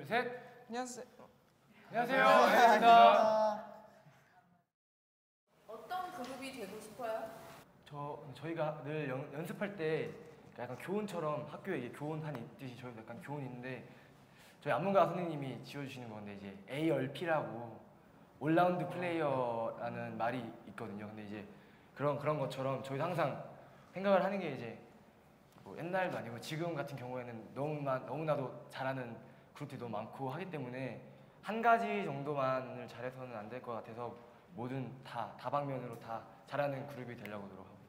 둘, 셋. 안녕하세요. 안녕하세요. 반갑습니다. 어떤 그룹이 되고 싶어요? 저 저희가 늘 연, 연습할 때 약간 교훈처럼 학교에 이게 교훈판이 있듯이 저희도 약간 교훈이 있는데 저희 안문가 선생님이 지어주시는 건데 이제 ARP라고 올라운드 플레이어라는 말이 있거든요. 근데 이제 그런 그런 것처럼 저희도 항상 생각을 하는 게 이제 뭐 옛날도 아니고 지금 같은 경우에는 너무나 너무나도 잘하는 그룹들이 너무 많고 하기 때문에 한 가지 정도만을 잘해서는 안 될 것 같아서 모든 다 다방면으로 다 잘하는 그룹이 되려고 노력하고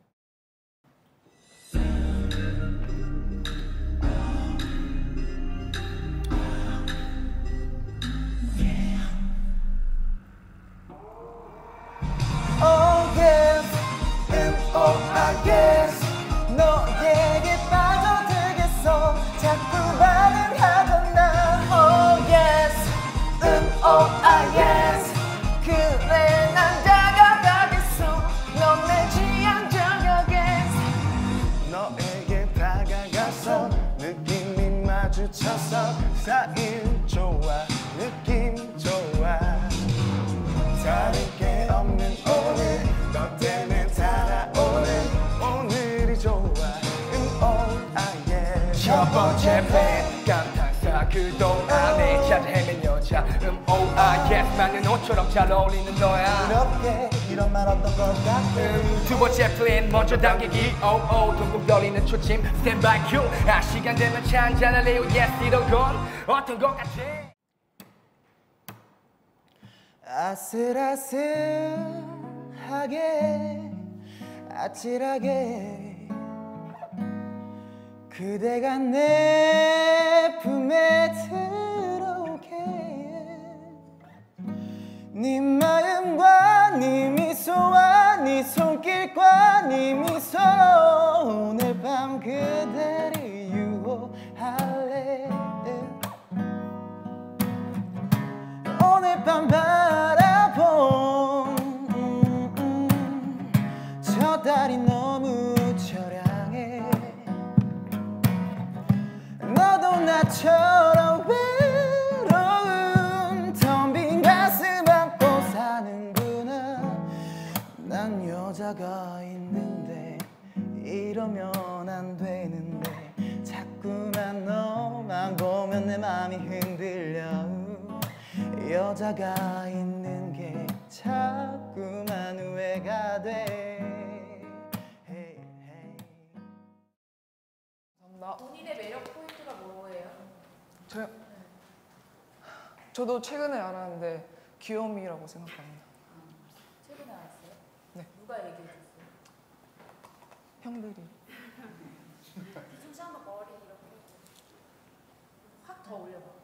마주쳐서 사일 좋아 느낌 좋아. 다를 게 없는 오늘 너 때문에 달아오는 오늘이 좋아 음, oh, ah, yeah. 첫 번째 플랜 감탄사 음 맞는 옷처럼 잘 어울리는 너야. 그렇게 이런 말 어떤 것 같아. 음, 두 번째 플랜 먼저 당기기. 오오 둥근 거리는 초침. 스탠바이 큐아 시간 되면 차 한잔 할래요? 예스 이런 건 어떤 것 같아 아슬아슬하게 아찔하게 그대가 내 품에 들 네 마음과 네 미소와 네 손길과 네 미소로 오늘 밤 그대를 유혹할래. 오늘 밤 바라본 저 달이 너무 처량해. 너도 나처럼 여자가 있는데 이러면 안 되는데 자꾸만 너만 보면 내 맘이 흔들려 여자가 있는 게 자꾸만 후회가 돼 헤이, 헤이. 본인의 매력 포인트가 뭐예요? 저요? 저도 최근에 알았는데 귀요미라고 생각합니다. 형들이. 비중 머리 이렇게 확 더 올려봐.